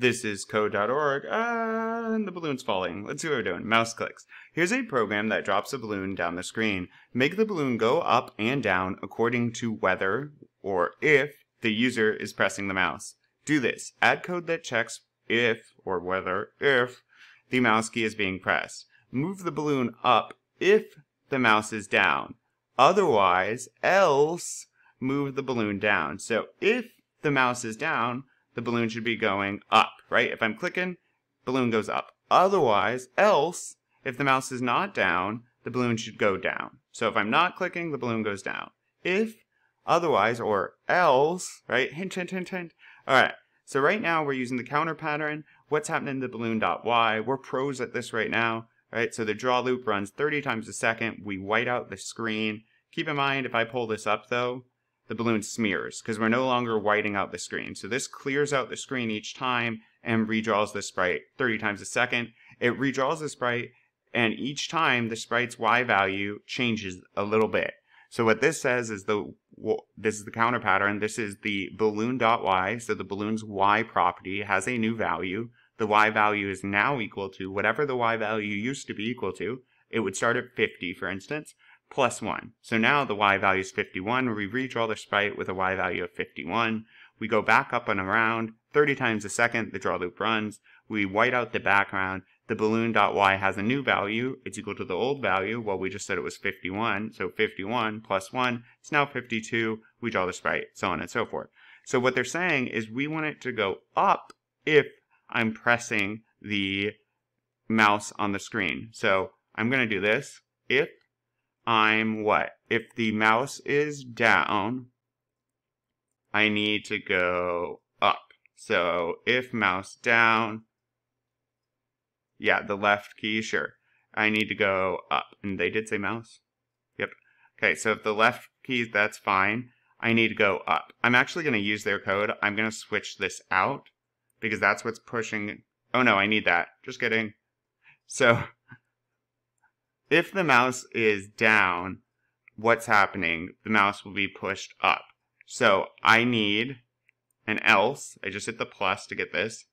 This is code.org, and the balloon's falling. Let's see what we're doing. Mouse clicks. Here's a program that drops a balloon down the screen. Make the balloon go up and down according to whether or if the user is pressing the mouse. Do this. Add code that checks if or whether if the mouse key is being pressed. Move the balloon up if the mouse is down. Otherwise, else move the balloon down. So if the mouse is down, the balloon should be going up, right? If I'm clicking, balloon goes up. Otherwise, else, if the mouse is not down, the balloon should go down. So if I'm not clicking, the balloon goes down. If otherwise or else, right? Hint, hint, hint, hint. All right. So right now we're using the counter pattern. What's happening in the balloon.y? We're pros at this right now, right? So the draw loop runs 30 times a second. We white out the screen. Keep in mind, if I pull this up though, the balloon smears because we're no longer whiting out the screen. So this clears out the screen each time and redraws the sprite 30 times a second. It redraws the sprite and each time the sprite's Y value changes a little bit. So what this says is the this is the counter pattern. This is the balloon.y. So the balloon's Y property has a new value. The Y value is now equal to whatever the Y value used to be equal to. It would start at 50, for instance plus 1. So now the y value is 51. We redraw the sprite with a y value of 51. We go back up and around 30 times a second. The draw loop runs. We white out the background. The balloon.y has a new value. It's equal to the old value. Well, we just said it was 51. So 51 plus 1 is now 52. We draw the sprite, so on and so forth. So what they're saying is we want it to go up if I'm pressing the mouse on the screen. So I'm going to do this. If I'm what? If the mouse is down, I need to go up. So if mouse down, yeah, the left key, sure. I need to go up. And they did say mouse? Yep. Okay, so if the left key, that's fine. I need to go up. I'm actually going to use their code. I'm going to switch this out because that's what's pushing. Oh no, I need that. Just kidding. So if the mouse is down, what's happening? The mouse will be pushed up. So I need an else. I just hit the plus to get this.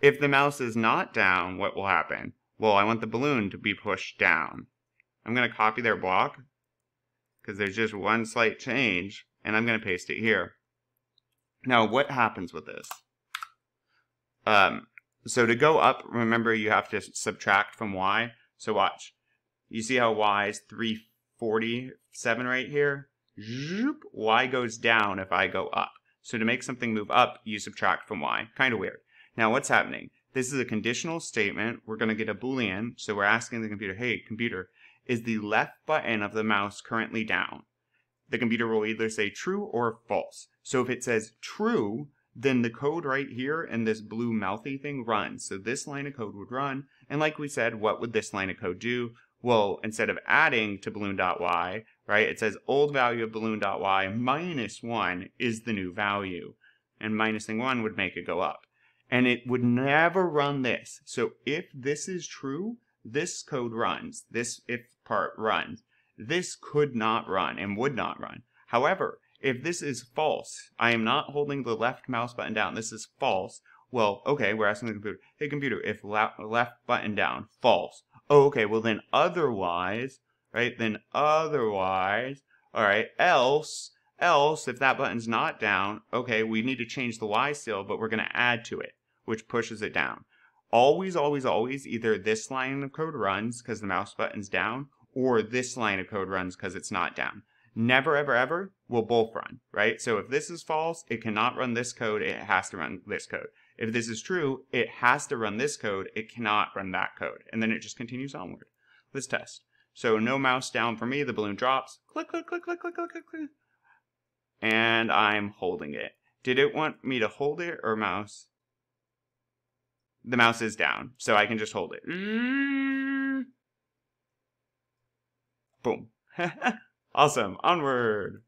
If the mouse is not down, what will happen? Well, I want the balloon to be pushed down. I'm going to copy their block because there's just one slight change and I'm going to paste it here. Now, what happens with this? Um, so to go up, remember you have to subtract from y. So watch. You see how y is 347 right here? Zoop, y goes down if I go up. So to make something move up, you subtract from y. Kind of weird. Now what's happening? This is a conditional statement. We're going to get a boolean. So we're asking the computer, hey, computer, is the left button of the mouse currently down? The computer will either say true or false. So if it says true, then the code right here and this blue mouthy thing runs. So this line of code would run. And like we said, what would this line of code do? Well, instead of adding to balloon.y, right, it says old value of balloon.y minus 1 is the new value. And minusing 1 would make it go up. And it would never run this. So if this is true, this code runs. This if part runs. This could not run and would not run. However, if this is false, I am not holding the left mouse button down. This is false. Well, okay, we're asking the computer, hey computer, if left button down, false. Oh, okay, well then otherwise, right, then otherwise, all right, else, else, if that button's not down, okay, we need to change the Y still, but we're going to add to it, which pushes it down. Always, always, always, either this line of code runs because the mouse button's down, or this line of code runs because it's not down. Never, ever, ever will both run, right? So if this is false, it cannot run this code, it has to run this code. If this is true, it has to run this code. It cannot run that code. And then it just continues onward. Let's test. So no mouse down for me. The balloon drops. Click, click, click, click, click, click, click, click. And I'm holding it. Did it want me to hold it or mouse? The mouse is down, so I can just hold it. Mm. Boom. awesome. Onward.